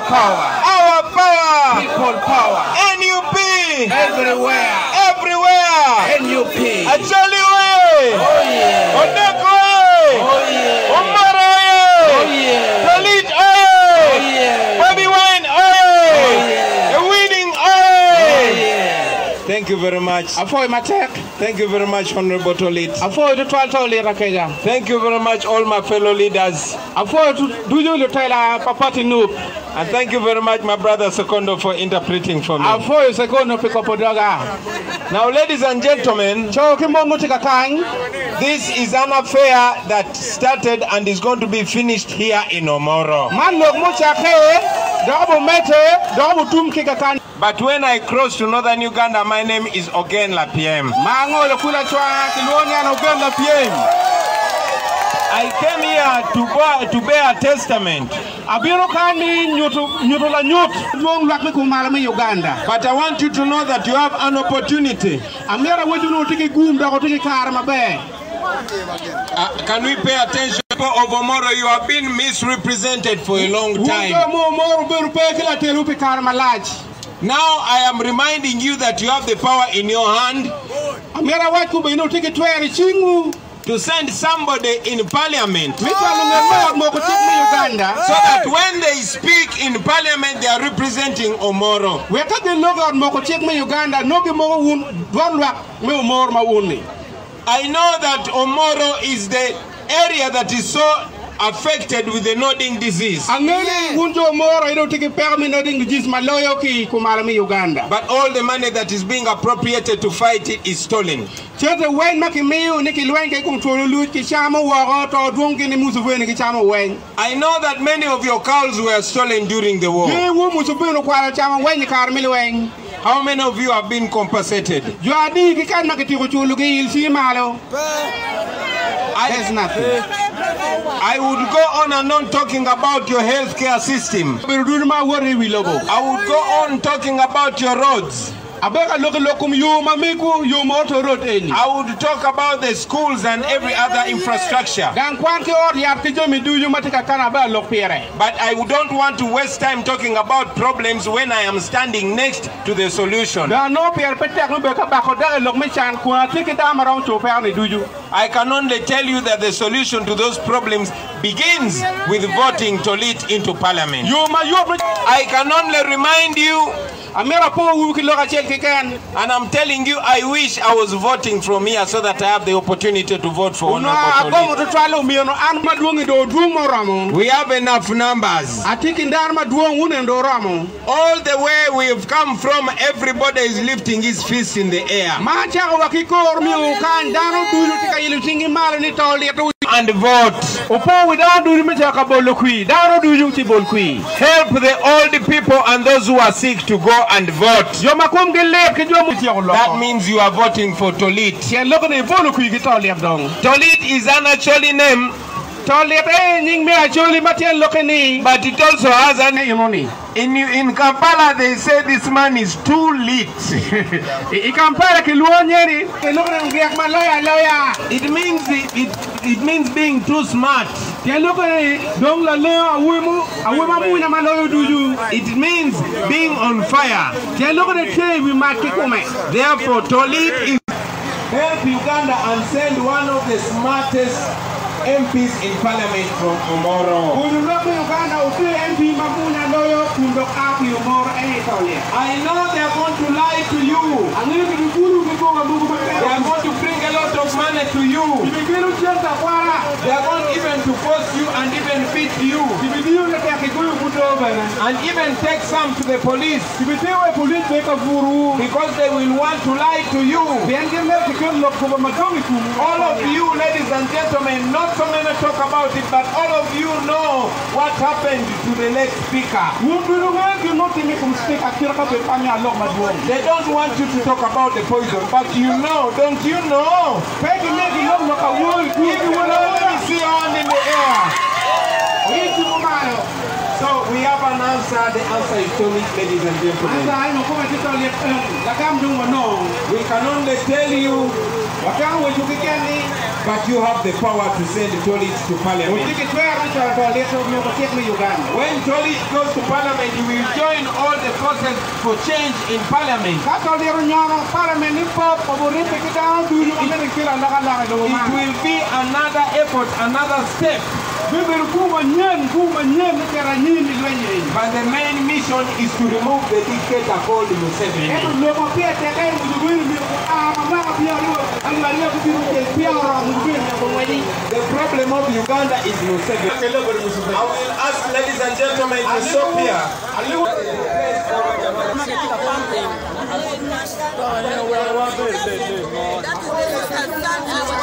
Our power. Our power. People power. NUP. Everywhere. Everywhere. NUP. Acholi way. Oh yeah. Odeko. Oh yeah. Omoro Oh yeah. Talit Oh yeah. Bobi Wine Oh yeah. A winning Oh yeah. Thank you very much. Afoy matek. Thank you very much, Honorable Tolit. Afoy to twal tawli rakeja. Thank you very much, all my fellow leaders. Afoy to duju lu tayla uh, papati nup. And thank you very much, my brother Secondo, for interpreting for me. Afoy sekono piko podoga. Now, ladies and gentlemen, Cho kimongo tika kany. this is an affair that started and is going to be finished here in Omoro. Man lok mo chake. Dobo mete. Dobo tum kika kany. But when I cross to northern Uganda, my name is Ogen Lapiem. Mango le kula chwa kilwoni ano genda piem. I came here to bear, to bear testament, Abiro kani nyutu nyutu la nyut. Luong lak mi kumala mi Uganda. but I want you to know that you have an opportunity. Amira weju no tiki gum tiki. Uh, can we pay attention? People of Omoro, you have been misrepresented for a long time. mo moro beru pe kila telu pi kar malaj. Now I am reminding you that you have the power in your hand Amira wach kuba ino tiki tweri chingu. to send somebody in parliament so Mitwa lunge mo mo ko tik mi Uganda. that when they speak in parliament, they are representing Omoro. Weka gi logo mo ko Uganda no gi mo wun don lak mi umor ma wuni. I know that Omoro is the area that is so affected with the nodding disease. Angeli wunjo moro ino tiki permi no ding maloyo ki kumala Uganda. But all the money that is being appropriated to fight it is stolen. Chete wen ma ki miu ni ki lwen ke kum tolo luch ki chamo waro to dung ki ni musu vene wen. I know that many of your cows were stolen during the war. Ki wu musu vene chamo wen ni wen. How many of you have been compensated? Jo adi ki kan ma ki tiko chulu ki il si malo. There's nothing. I would go on and on talking about your healthcare system. I would go on talking about your roads. Abeka loko lokum yu miku yu oto road eni. I would talk about the schools and every other infrastructure. Dan kwan ki ot yap ki jomi du yu tika kana ba lok pire. But I don't want to waste time talking about problems when I am standing next to the solution. Da no pire petek no beka ba ko da lok mi chan kwa tiki da ma rong cho per ni duju. I can only tell you that the solution to those problems begins with voting to lead into parliament. Yu ma yu I can only remind you, Amira po wu ki loka chel ki ken. and I'm telling you, I wish I was voting from here so that I have the opportunity to vote for No Honorable agomo Tolit. to twalo mi no an ma duongi do duong mo ramo. We have enough numbers. Atiki ndar ma duong une do ramo. All the way we've come from, everybody is lifting his fist in the air Ma cha wa ki kor mi u kan dano duju tika ilu tingi malo ni to lieto. and vote. Opo wi da duju mi cha ka bolo kui. Ti bol kui. Help the old people and those who are sick to go and vote. Yo ma kum gi lep ki jo mu ti ko That means you are voting for Tolit. Tien loko ni bolo kui ki to. Tolit is an actually name, To lep me acholi ma tien loko ni. but it also has an ni. in in Kampala. They say this man is too lit. I kampara ki luo nyeri. Ke loko ni ngiak ma loya loya. It means it, it, it means being too smart. Tien loko ni dong la le awi mu awi ma mu na ma loyo duju. It means being on fire. Tien loko ni te wi ma ki kume. Therefore, Tolit is help Uganda and send one of the smartest MPs in parliament from Omoro. Kudu loko Uganda uti MP ma mu na loyo kundo api umor to le. I know they are going to lie to you. Angin ki dukuru ki ko ga bugu ma They are going to bring a lot of money to you. Bibiru chenta kwara. They are going even to force you and even beat you. Bibiru le ka ki kuyu kuto bana. And even take some to the police Bibitewe police be ka because they will want to lie to you. Bien que le que lo ko ma tongi ku. All of you, ladies and gentlemen, not so many talk about it, but all of you know what happened to the late speaker. Wumbiru ga ki no timi kum stick akira ka be panya lo ma duong. They don't want you to talk about the poison, but you know, don't you know? Only the answer. Is Tony, ladies and gentlemen. We can only tell you but you have the power to send Tolit to parliament. When Tolit goes to parliament, you will join all process for change in parliament. Ka to lero nyoro parliament ni pop ko bo rete kita du ni amene kila ndaka ndaka do It will be another effort, another step. Bibir kuma nyen kuma nyen ni kera nyin ni lwenye. But the main mission is to remove the dictator called Museveni. Uganda is Museveni. I will ask ladies and gentlemen to stop here. That is